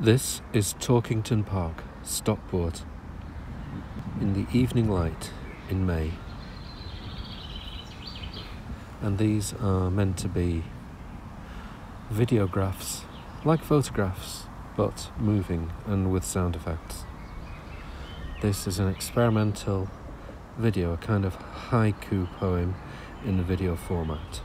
This is Torkington Park, Stockport, in the evening light in May. And these are meant to be videographs, like photographs, but moving and with sound effects. This is an experimental video, a kind of haiku poem in video format.